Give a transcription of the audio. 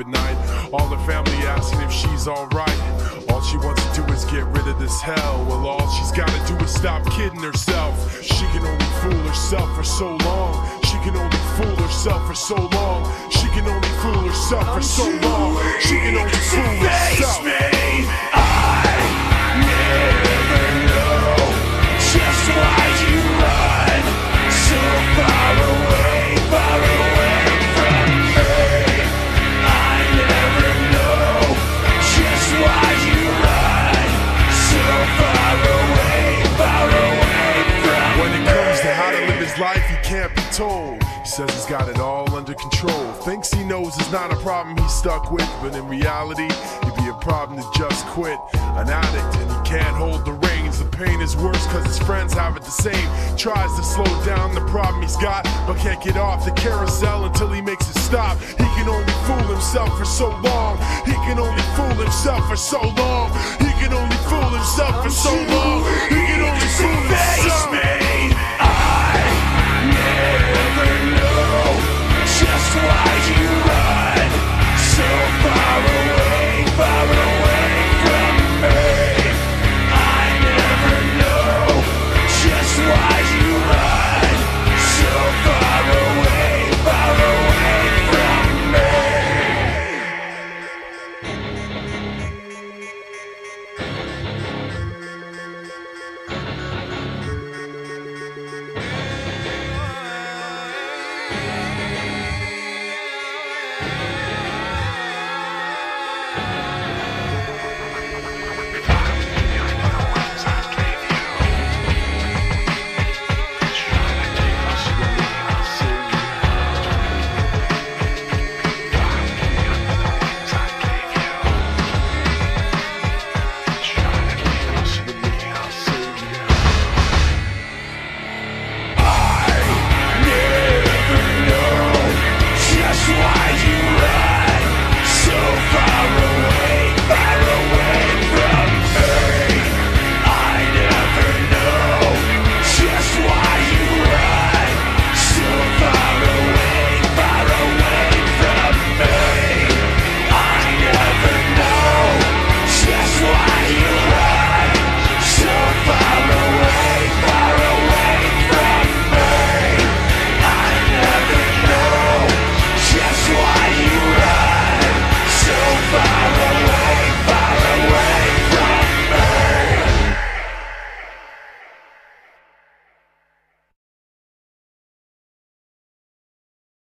at night. All her family asking if she's alright. All she wants to do is get rid of this hell. Well, all she's gotta do is stop kidding herself. She can only fool herself for so long. She can only fool herself for so long. She can only fool herself for so long. She can only fool herself. Life, he can't be told. He says he's got it all under control. Thinks he knows it's not a problem he's stuck with, but in reality, it'd be a problem to just quit. An addict and he can't hold the reins. The pain is worse cause his friends have it the same. Tries to slow down the problem he's got, but can't get off the carousel until he makes it stop. He can only fool himself for so long. He can only fool himself for so long. He can only fool himself for so long. He can only fool